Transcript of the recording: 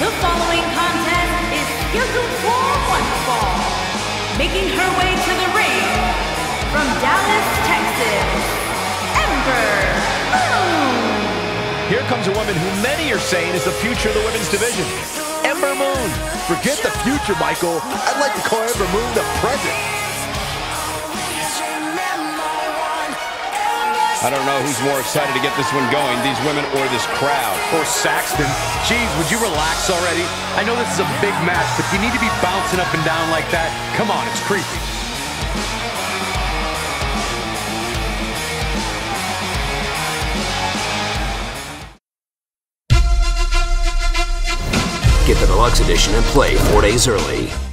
the following contest is scheduled for one. Making her way to the ring from Dallas, Here comes a woman who many are saying is the future of the women's division. Ember Moon. Forget the future, Michael. I'd like to call Ember Moon the present. I don't know who's more excited to get this one going, these women or this crowd. Or Saxton. Jeez, would you relax already? I know this is a big match, but you need to be bouncing up and down like that. Come on, it's creepy. Get the deluxe edition and play four days early.